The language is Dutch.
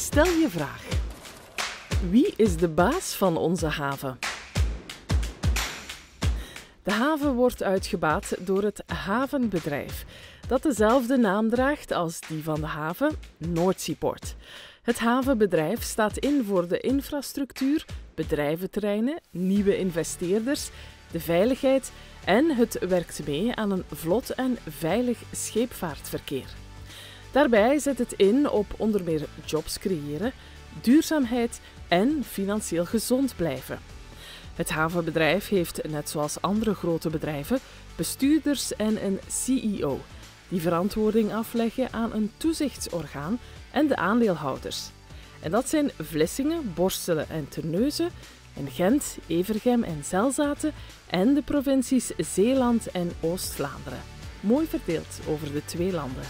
Stel je vraag. Wie is de baas van onze haven? De haven wordt uitgebaat door het havenbedrijf, dat dezelfde naam draagt als die van de haven, Noordseaport. Het havenbedrijf staat in voor de infrastructuur, bedrijventerreinen, nieuwe investeerders, de veiligheid en het werkt mee aan een vlot en veilig scheepvaartverkeer. Daarbij zet het in op onder meer jobs creëren, duurzaamheid en financieel gezond blijven. Het havenbedrijf heeft, net zoals andere grote bedrijven, bestuurders en een CEO die verantwoording afleggen aan een toezichtsorgaan en de aandeelhouders. En dat zijn Vlissingen, Borstelen en Terneuzen, en Gent, Evergem en Zelzaten en de provincies Zeeland en Oost-Vlaanderen. Mooi verdeeld over de twee landen.